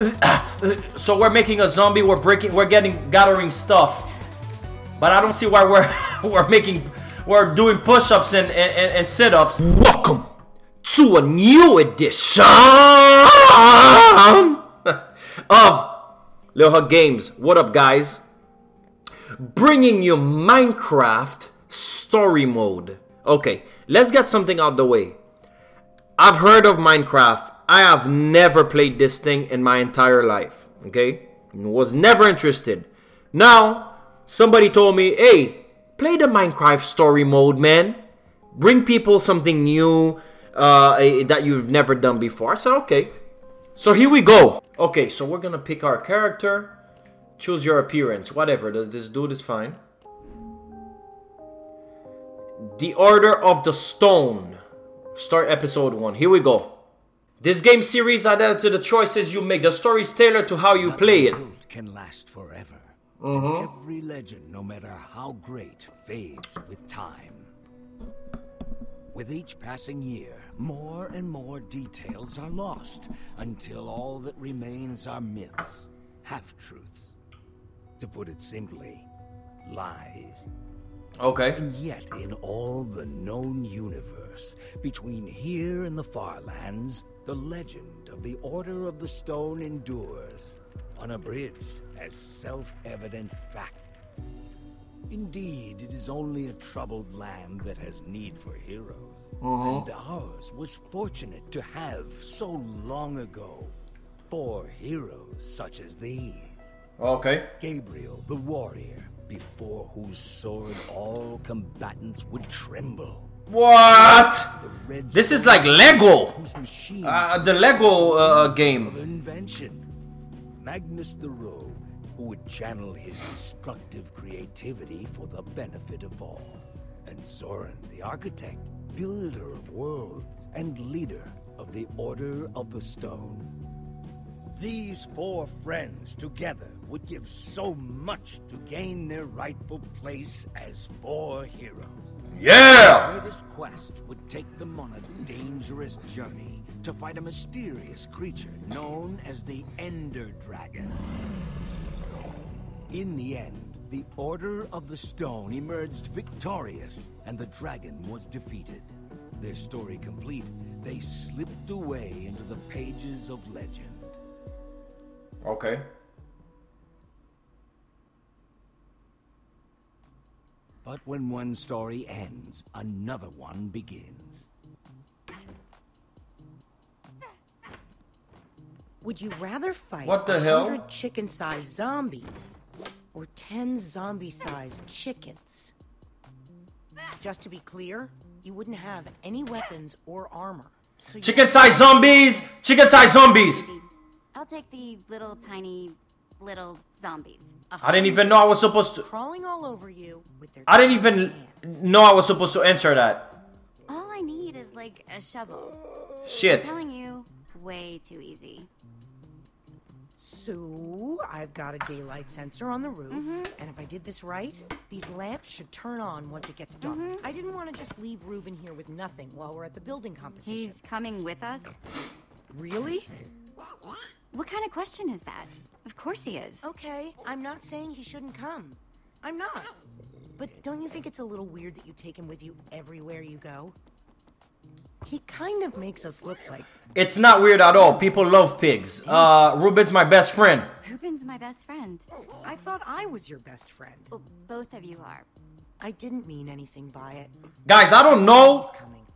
so we're making a zombie. We're breaking. We're getting gathering stuff. But I don't see why we're we're making we're doing push-ups and, and, and sit-ups. Welcome to a new edition of Hulk Games. What up, guys? Bringing you Minecraft story mode. Okay, let's get something out the way. I've heard of Minecraft. I have never played this thing in my entire life. Okay, was never interested. Now, somebody told me, "Hey, play the Minecraft story mode, man. Bring people something new uh, that you've never done before." I said, "Okay." So here we go. Okay, so we're gonna pick our character. Choose your appearance. Whatever. This dude is fine. The Order of the Stone. Start episode 1. Here we go. This game series adapted to the choices you make. The story is tailored to how you play it. can last forever. Mhm. Every legend, no matter how great, fades with time. With each passing year, more and more details are lost until all that remains are myths, half-truths. To put it simply, lies. Okay. And yet, in all the known universe, between here and the Farlands, the legend of the Order of the Stone endures, unabridged as self-evident fact. Indeed, it is only a troubled land that has need for heroes. Mhm. And ours was fortunate to have, so long ago, four heroes such as these. Okay. Gabriel, the warrior, before whose sword all combatants would tremble. What? This is like Lego. Uh, the Lego uh, game. invention. Magnus the Rogue, who would channel his destructive creativity for the benefit of all. And Soren, the architect, builder of worlds, and leader of the Order of the Stone. These four friends together would give so much to gain their rightful place as four heroes. Yeah! Greatest quest would take them on a dangerous journey to fight a mysterious creature known as the Ender Dragon. In the end, the Order of the Stone emerged victorious, and the dragon was defeated. Their story complete, they slipped away into the pages of legend. Okay. But when one story ends, another one begins. Would you rather fight What the hell? hundred chicken-sized zombies or ten zombie-sized chickens? Just to be clear, you wouldn't have any weapons or armor. So Chicken sized zombies! Chicken sized zombies! I'll take the little tiny little zombies. I didn't even know I was supposed to. crawling all over you with their I didn't even hands. know I was supposed to answer that. All I need is like a shovel. Shit. I'm telling you, way too easy. So, I've got a daylight sensor on the roof, mm-hmm. and if I did this right, these lamps should turn on once it gets dark. Mm-hmm. I didn't want to just leave Reuben here with nothing while we're at the building competition. He's coming with us. Really? What kind of question is that? Of course he is. Okay, I'm not saying he shouldn't come. I'm not. But don't you think it's a little weird that you take him with you everywhere you go? He kind of makes us look like It's not weird at all. People love pigs. Uh, Reuben's my best friend. Reuben's my best friend. I thought I was your best friend. Well, both of you are. I didn't mean anything by it. Guys, I don't know He's coming.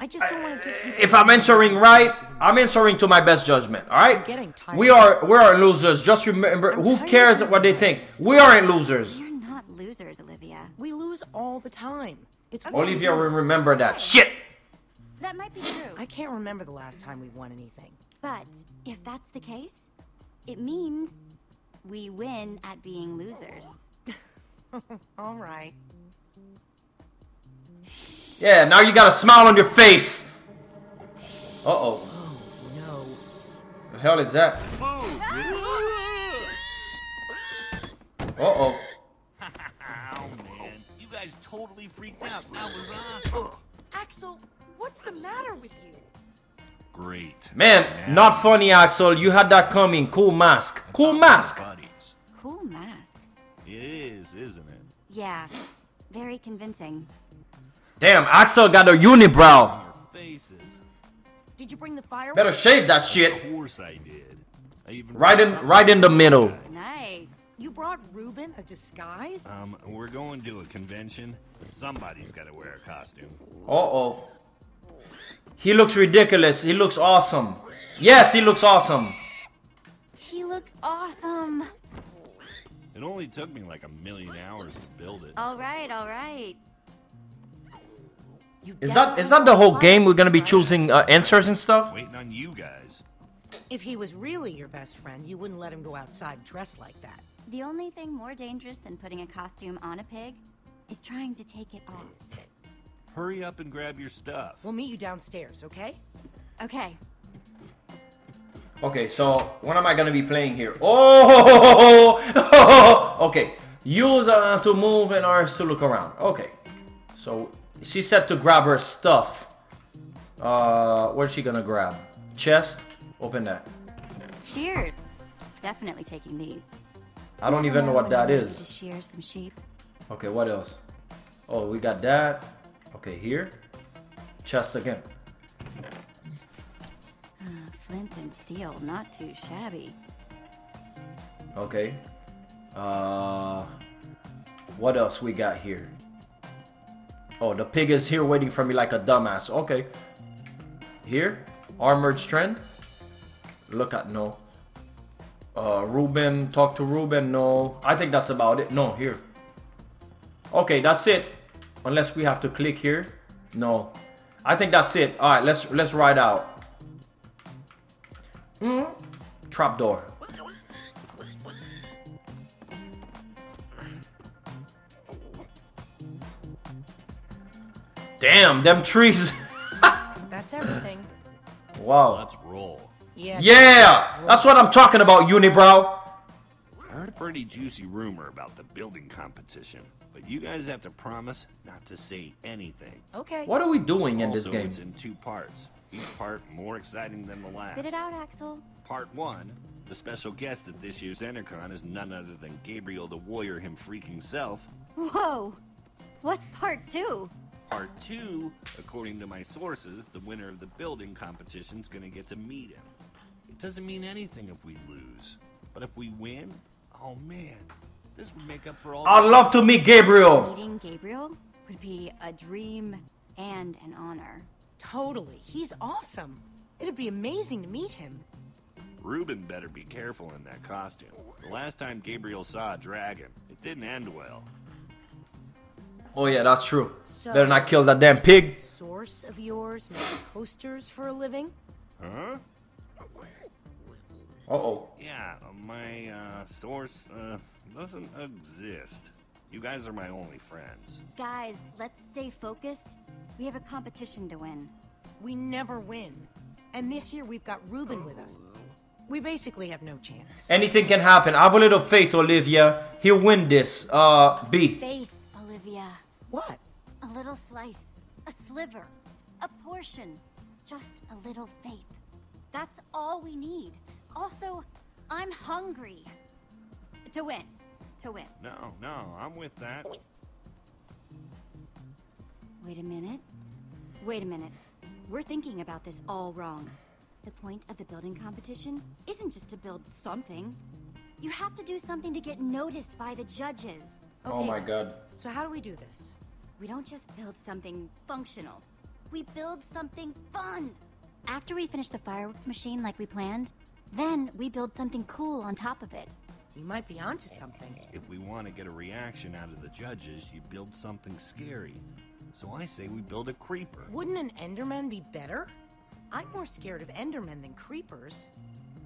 I just don't want to give people if I'm answering right. I'm answering to my best judgment. All right. I'm getting tired. We are we are losers. Just remember, I'm who cares of what they think? We aren't losers. You're not losers, Olivia. We lose all the time. It's Olivia will remember that. Shit. That might be true. I can't remember the last time we won anything. But if that's the case, it means we win at being losers. All right. Yeah. Now you got a smile on your face. Uh oh. No. The hell is that? Uh oh. Ow, man. You guys totally freaked out. That was uh, Axel, what's the matter with you? great. Man, Now not funny, Axel. You had that coming. Cool mask. Cool mask. Cool mask. It is, isn't it? Yeah, very convincing. Damn, Axel got a unibrow. Your. Did you bring the fireworks? Better shave that shit. Of course I did. I even Right in, right in the middle. Nice. You brought Reuben a disguise? Um, we're going to a convention. Somebody's got to wear a costume. Uh oh. He looks ridiculous. He looks awesome. Yes, he looks awesome. He looks awesome. It only took me like a million hours to build it. All right, all right. You Is that definitely is that the whole game? We're gonna be choosing uh, answers and stuff. Waiting on you guys. If he was really your best friend, you wouldn't let him go outside dressed like that. The only thing more dangerous than putting a costume on a pig is trying to take it off. Hurry up and grab your stuff. We'll meet you downstairs, okay? Okay, Okay, so what am I gonna be playing here? Oh, okay. Use uh, to move and ours to look around. Okay. So she said to grab her stuff. Uh, what's she gonna grab? Chest. Open that. shears. Definitely taking these. I don't even know what that is. To shear some sheep. Okay, what else? Oh, we got that. Okay, here. Chest again. Flint and steel, not too shabby. Okay. Uh, what else we got here? Oh, the pig is here waiting for me like a dumbass. Okay. Here, armored strength. Look at no. Uh, Reuben, talk to Reuben. No, I think that's about it. No, here. Okay, that's it. Unless we have to click here. No, I think that's it. All right, let's let's ride out. Mm. Trapdoor. Damn, them trees. That's everything. wow. Let's roll. Yeah. Yeah, that's what I'm talking about, Unibrow. I heard a pretty juicy rumor about the building competition, but you guys have to promise not to say anything. Okay. What are we doing in this Also, game? It's in two parts. Each part more exciting than the last. Spit it out, Axel. Part one, the special guest at this year's EnderCon is none other than Gabriel the Warrior him freaking self. Whoa! What's part two? Part two, according to my sources, the winner of the building competition's gonna get to meet him. It doesn't mean anything if we lose, but if we win, oh man, this would make up for all. I'd love to meet Gabriel. Meeting Gabriel would be a dream and an honor. Totally. He's awesome. It'd be amazing to meet him. Reuben better be careful in that costume. The last time Gabriel saw a dragon, it didn't end well. Oh yeah, that's true. So, Better not kill that damn pig. Source of yours make posters for a living? Huh? Uh oh. Yeah, my uh, source uh, doesn't exist. You guys are my only friends. Guys, let's stay focused. We have a competition to win. We never win. And this year we've got Reuben with us. We basically have no chance. Anything can happen. I Have a little faith, Olivia. He'll win this. Uh, B. Faith, Olivia. What? A little slice, a sliver, a portion, just a little faith. That's all we need. Also, I'm hungry. To win. To win. No, no, I'm with that. Wait a minute. Wait a minute. We're thinking about this all wrong. The point of the building competition isn't just to build something. You have to do something to get noticed by the judges. Oh my god. So how do we do this? We don't just build something functional. We build something fun. After we finish the fireworks machine like we planned, then we build something cool on top of it. You might be onto something. If we want to get a reaction out of the judges, you build something scary. So I say we build a creeper. Wouldn't an Enderman be better? I'm more scared of Endermen than creepers.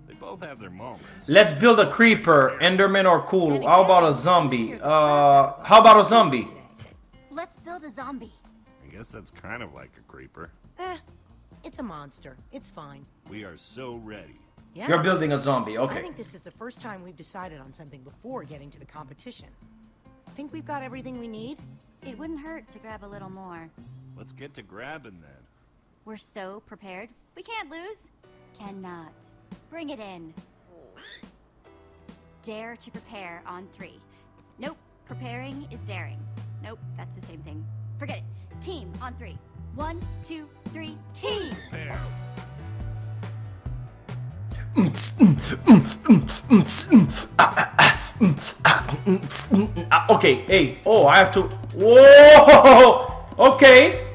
They both have their moments. Let's build a creeper. Enderman or cool. How about a zombie? Uh, how about a zombie? Let's build a zombie. I guess that's kind of like a creeper. Eh, it's a monster. It's fine. We are so ready. Yeah. You're building a zombie. Okay. I think this is the first time we've decided on something before getting to the competition. Think we've got everything we need? It wouldn't hurt to grab a little more. Let's get to grabbing then. We're so prepared. We can't lose. Cannot. Bring it in. Dare to prepare on three. Nope. Preparing is daring. Nope, that's the same thing. Forget it. Team on three. One, two, three, team! Okay, hey. Oh, I have to. Whoa! Okay.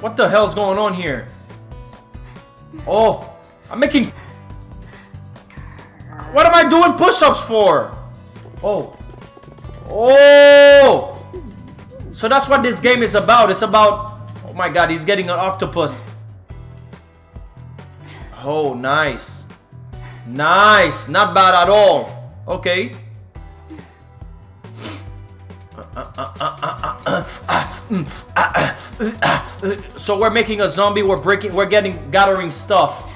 What the hell's going on here? Oh, I'm making. What am I doing push-ups for? Oh. Oh! So that's what this game is about. It's about. Oh my god, he's getting an octopus. Oh, nice. Nice. Not bad at all. Okay. So we're making a zombie. We're breaking. We're getting gathering stuff.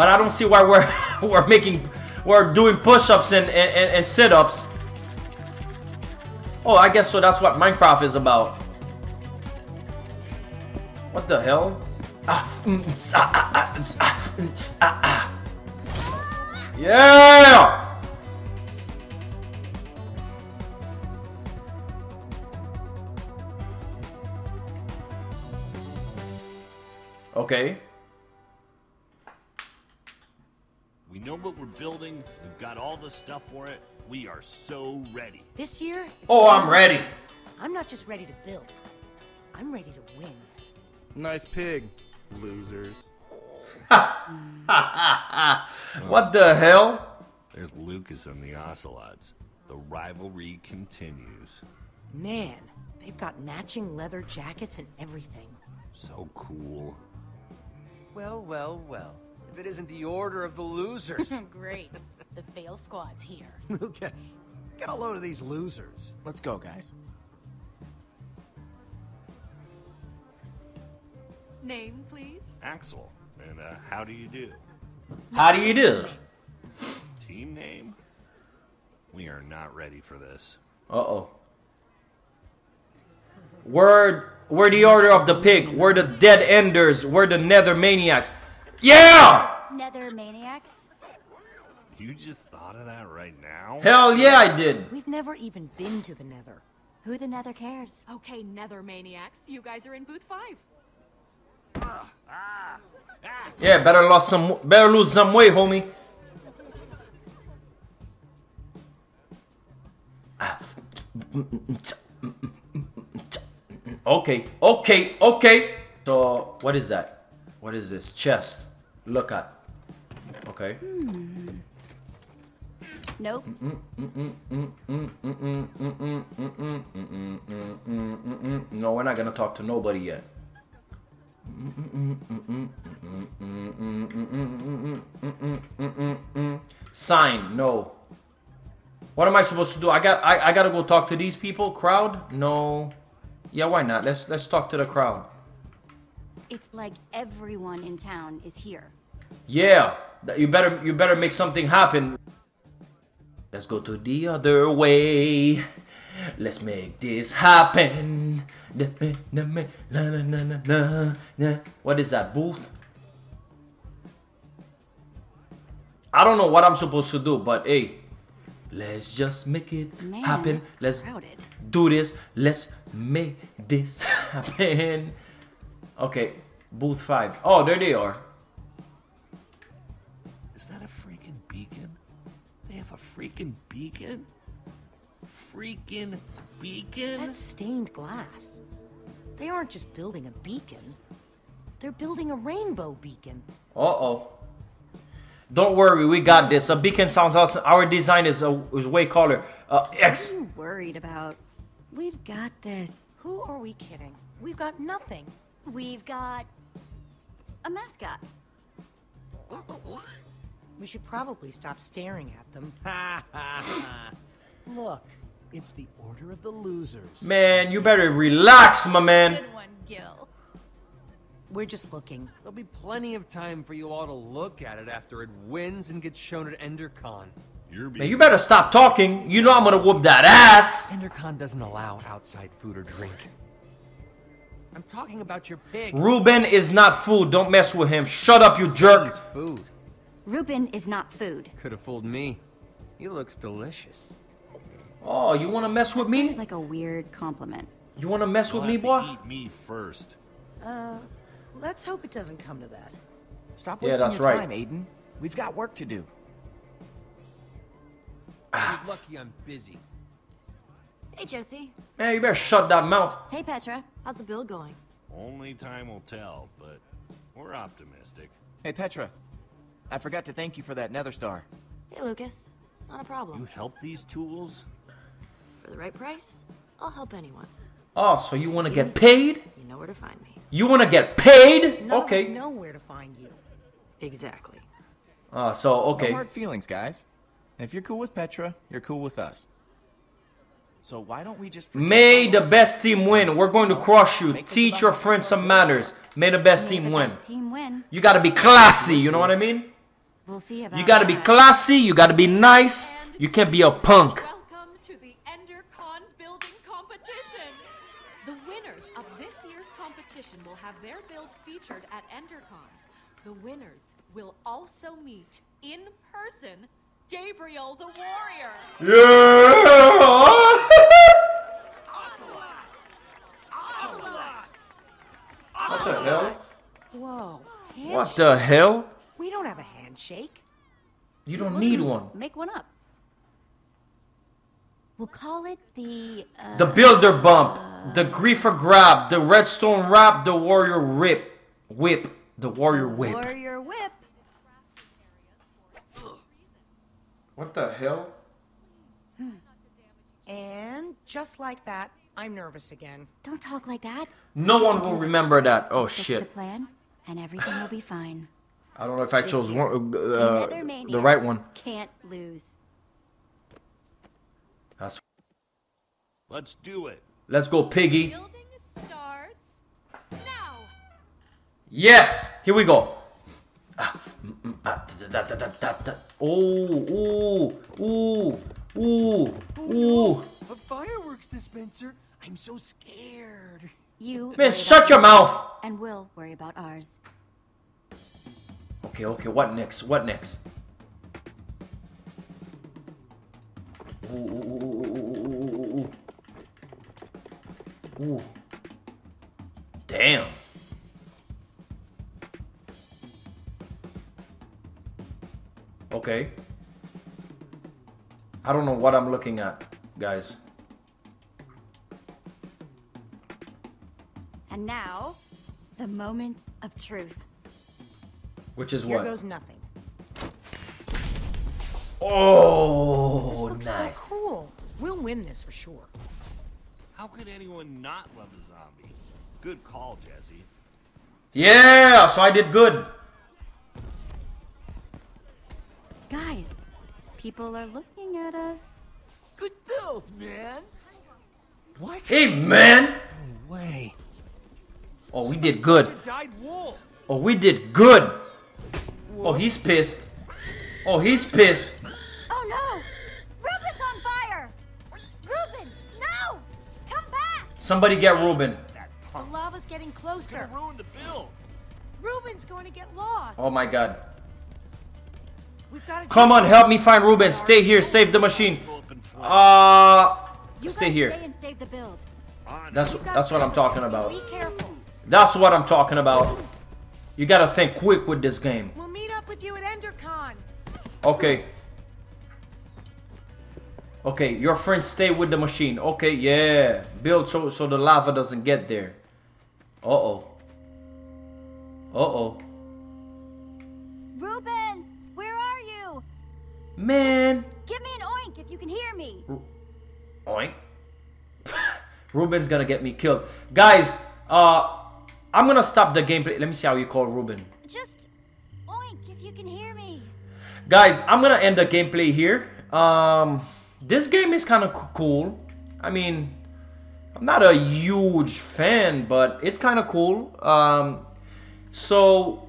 But I don't see why we're we're making we're doing push-ups and, and, and sit-ups. Oh, I guess so. That's what Minecraft is about. What the hell? Yeah! Okay. Got all the stuff for it. We are so ready. This year, Oh, I'm ready. I'm not just ready to build. I'm ready to win. Nice pig, losers. What the hell? There's Lucas and the Ocelots. The rivalry continues. Man, they've got matching leather jackets and everything. So cool. Well, well, well. If it isn't the order of the losers. Great. The fail squad's here. Lucas, get a load of these losers. Let's go, guys. Name, please. Axel, and uh, how do you do? How do you do? Team name? We are not ready for this. Uh-oh. We're, we're the Order of the Pig. We're the Dead Enders. We're the Nether Maniacs. Yeah! Nether maniacs? You just thought of that right now? Hell yeah, I did. We've never even been to the Nether. Who the Nether cares? Okay, Nether Maniacs, you guys are in booth five. Yeah, better lose some, better lose some weight, homie. Ah. Okay, okay, okay. So, what is that? What is this? Chest. Look at. Okay. Nope. No, we're not gonna talk to nobody yet. Sign, no. What am I supposed to do? I got I, I gotta go talk to these people? Crowd? No. Yeah, why not? Let's let's talk to the crowd. It's like everyone in town is here. Yeah. You better you better make something happen. Let's go to the other way. Let's make this happen. What is that booth? I don't know what I'm supposed to do, but hey, let's just make it Man, happen. Let's crowded. do this. Let's make this happen. Okay, booth five. Oh, there they are. Is that a freaking beacon? They have a freaking beacon? Freaking beacon? That's stained glass. They aren't just building a beacon. They're building a rainbow beacon. Uh-oh. Don't worry, we got this. A beacon sounds awesome. Our design is, uh, is way cooler. Uh, X. What are you worried about? We've got this. Who are we kidding? We've got nothing. We've got a mascot. We should probably stop staring at them. Look, it's the order of the losers. Man, you better relax, my man. Good one, Gil. We're just looking. There'll be plenty of time for you all to look at it after it wins and gets shown at EnderCon. You're being Man, you better stop talking. You know I'm gonna whoop that ass. EnderCon doesn't allow outside food or drink. I'm talking about your pig. Reuben is not food. Don't mess with him. Shut up, you jerk. It's food. Reuben is not food. Could have fooled me. He looks delicious. Oh, you want to mess with me? like a weird compliment. You want to mess with You'll me, have boy? eat me first. Uh, let's hope it doesn't come to that. Stop Yeah, wasting that's your right. time, Aiden. We've got work to do. You're lucky I'm busy. Hey, Josie. Man, you better shut that mouth. Hey, Petra. How's the build going? Only time will tell, but we're optimistic. Hey, Petra. I forgot to thank you for that Nether Star. Hey, Lucas. Not a problem. You help these tools? For the right price, I'll help anyone. Oh, so you want to get paid? You know where to find me. You want to get paid? None of Okay. us know where to find you. Exactly. Uh, so, okay. No okay. hard feelings, guys. And if you're cool with Petra, you're cool with us. So why don't we just May the best team win. We're going to oh, crush you. Teach your friends some manners. May the best team win. best team win. You gotta be classy, you know what I mean? We'll see about You gotta be classy, you gotta be nice. You can't be a punk. Welcome to the EnderCon building competition. The winners of this year's competition will have their build featured at EnderCon. The winners will also meet in person Gabriel the Warrior. Yeah! what the hell? Whoa. What the hell? We don't have a handshake. You don't need one. Make one up. We'll call it the. Uh, The builder bump, the griefer grab, the redstone wrap, the warrior Rip. whip, the warrior whip. Warrior Whip. What the hell? And just like that, I'm nervous again. Don't talk like that. No one will remember that. Oh Just stick to shit! the plan, and everything will be fine. I don't know if I chose one, uh, uh the right one. Can't lose. That's. Let's do it. Let's go, piggy. Building starts now. Yes, here we go. Ooh, ooh, ooh, ooh, ooh. A fireworks dispenser? I'm so scared. You. Man, shut your mouth. And we'll worry about ours. Okay, okay, what next? What next? Ooh, ooh, ooh, ooh, ooh, ooh, ooh, ooh. Ooh. Damn. Okay. I don't know what I'm looking at, guys. Moment of truth. Which is Here what? goes nothing. Oh, This looks nice. so cool. We'll win this for sure. How could anyone not love a zombie? Good call, Jesse. Yeah, so I did good. Guys, people are looking at us. Good build, man. What? Hey, man. Way. Oh, we did good. A dyed wolf. Oh, we did good. Oh, he's pissed. Oh, he's pissed. Oh no! Reuben's on fire! Reuben, no! Come back! Somebody get Reuben. The lava's getting closer. Gonna ruin the build. Reuben's going to get lost. Oh my god. We've Come on, help me find Reuben. Stay here, save the machine. Go up and fly. Uh, stay here. Stay and save the build. On. That's that's what I'm talking about. Be careful. That's what I'm talking about. You gotta think quick with this game. We'll meet up with you at EnderCon. Okay. Okay, your friends stay with the machine. Okay, yeah. Build so so the lava doesn't get there. Uh-oh. Uh-oh. Reuben, where are you? Man. Give me an oink if you can hear me. Oink. Reuben's gonna get me killed. Guys, uh I'm gonna stop the gameplay. Let me see how you call Reuben. Just oink if you can hear me. Guys, I'm gonna end the gameplay here. Um, this game is kind of cool. I mean, I'm not a huge fan, but it's kind of cool. Um, so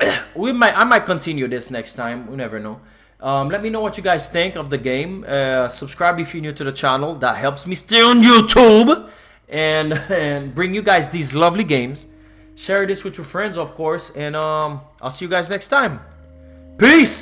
we might, I might continue this next time. We never know. Um, let me know what you guys think of the game. Uh, subscribe if you're new to the channel. That helps me stay on YouTube. And and bring you guys these lovely games. Share this with your friends, of course, and um, I'll see you guys next time. Peace.